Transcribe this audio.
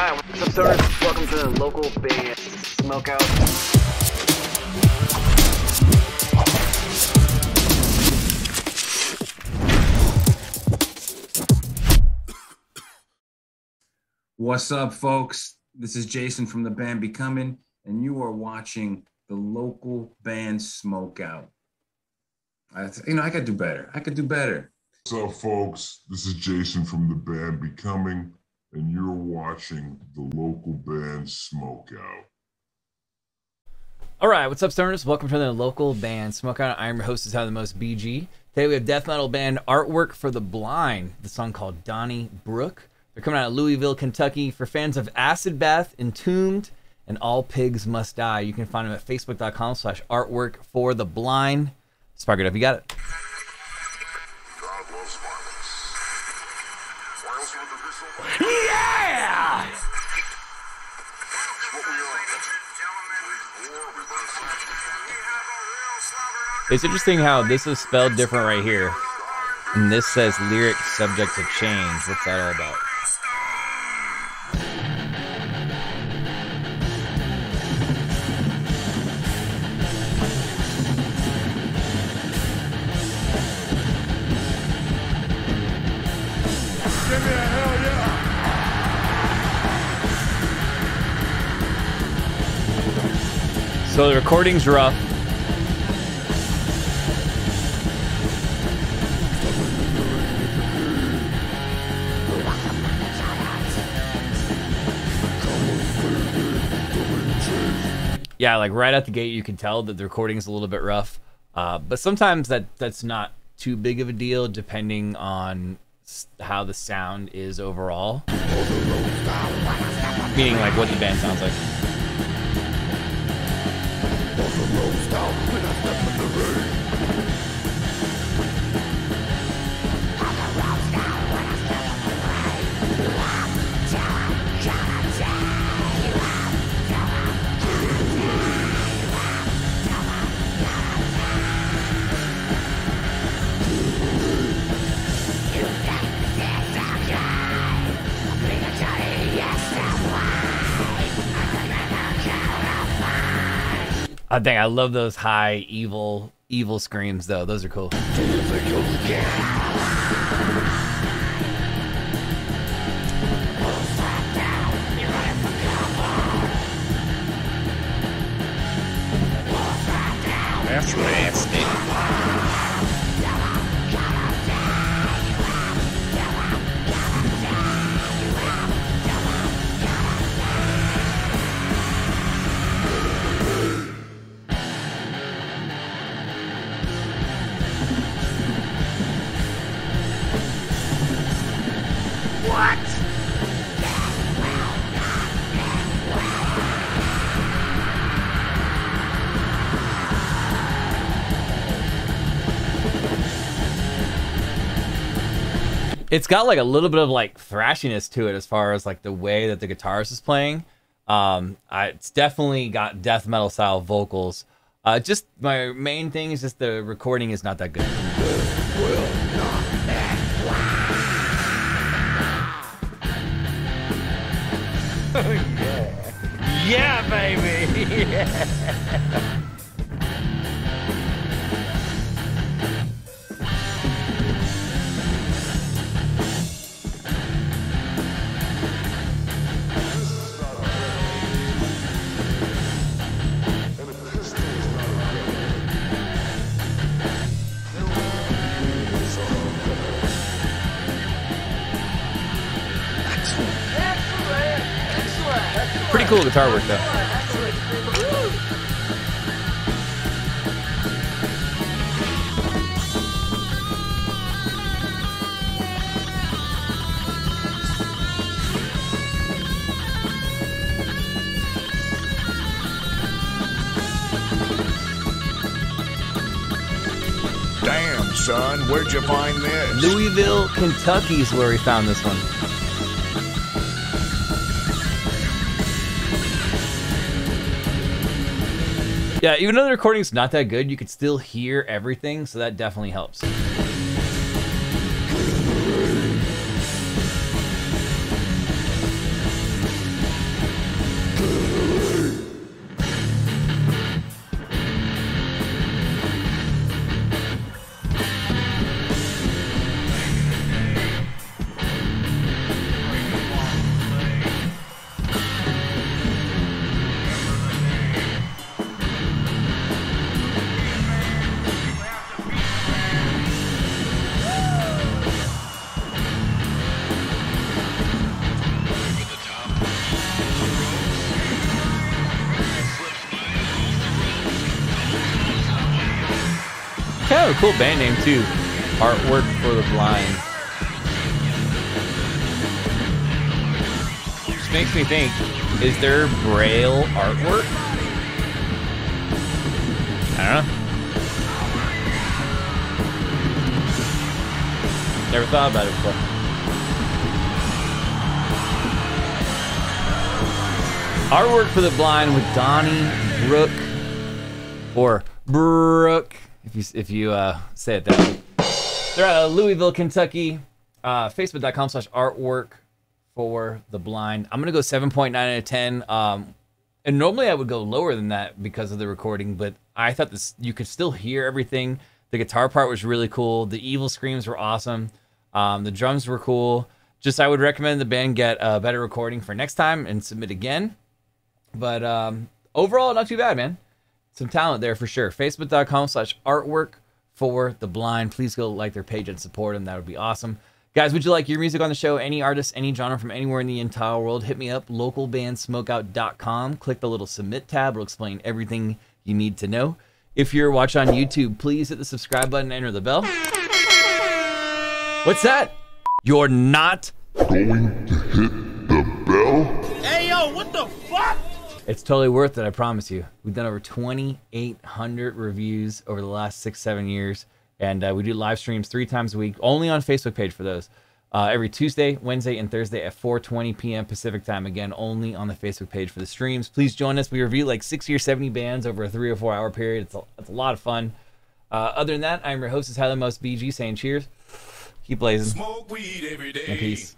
Hi, what's up, stoners? Welcome to the local band Smokeout. What's up, folks? This is Jason from the band Becoming, and you are watching the local band Smokeout. I, you know, I could do better. I could do better. What's up, folks? This is Jason from the band Becoming, and you're watching the local band Smokeout. All right, what's up, stoners? Welcome to the local band Smokeout. I'm your host, is how the most BG. Today we have death metal band Artwork for the Blind, the song called Donny Brook. They're coming out of Louisville, Kentucky. For fans of Acid Bath, Entombed, and All Pigs Must Die, you can find them at facebook.com slash artwork for the blind. Spark it up, you got it. Yeah! It's interesting how this is spelled different right here. And this says lyric subject to change. What's that all about? Give me a hell yeah! So the recording's rough. Yeah, like right out the gate, you can tell that the recording's a little bit rough. Uh, but sometimes that that's not too big of a deal, depending on how the sound is overall. Meaning, like what the band sounds like. I think I love those high evil evil screams though. Those are cool. That's. It's got like a little bit of like thrashiness to it as far as like the way that the guitarist is playing. Um, I, it's definitely got death metal style vocals. Uh, just my main thing is just the recording is not that good. Yeah, baby. Pretty cool guitar work though. Damn, son, where'd you find this? Louisville, Kentucky is where we found this one. Yeah, even though the recording's not that good, you could still hear everything, so that definitely helps. A cool band name too. Artwork for the blind. Which makes me think, is there braille artwork? I don't know. Never thought about it before. Artwork for the blind with Donny Brook or Brooke, if you if you uh, say it that way. They're out of Louisville, Kentucky. Uh, Facebook.com slash artwork for the blind. I'm gonna go 7.9 out of 10. Um, and normally I would go lower than that because of the recording, but I thought this you could still hear everything. The guitar part was really cool. The evil screams were awesome. Um, the drums were cool. Just I would recommend the band get a better recording for next time and submit again. But um, overall, not too bad, man. Some talent there for sure. Facebook.com slash artwork for the blind. Please go like their page and support them. That would be awesome. Guys, would you like your music on the show? Any artist, any genre from anywhere in the entire world? Hit me up, localbandsmokeout.com. Click the little submit tab. It'll explain everything you need to know. If you're watching on YouTube, please hit the subscribe button, and enter the bell. What's that? You're not Going to hit the bell? Hey, yo, what the fuck? It's totally worth it, I promise you. We've done over 2,800 reviews over the last six, seven years. And uh, we do live streams three times a week, only on Facebook page for those. Uh, every Tuesday, Wednesday, and Thursday at 4:20 p.m. Pacific time. Again, only on the Facebook page for the streams. Please join us. We review like 60 or 70 bands over a three or four hour period. It's a, it's a lot of fun. Uh, other than that, I'm your host, is Highland Most BG, saying cheers. Keep blazing. Smoke weed every day. And peace.